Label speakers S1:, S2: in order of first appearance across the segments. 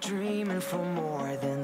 S1: dreaming for more than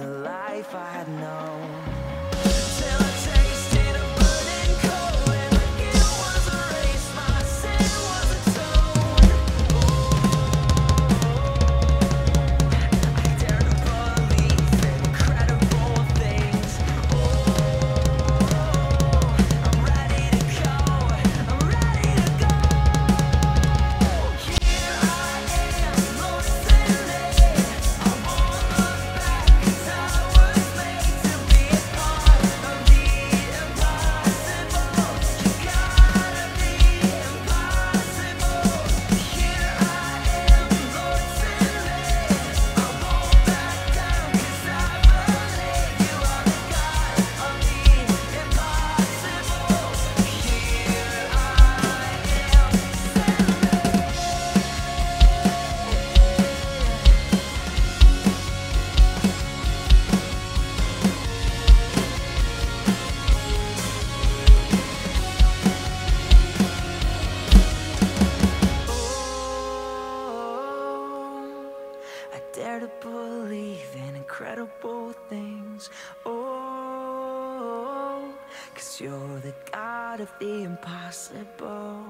S1: believe in incredible things. Oh, cause you're the God of the impossible.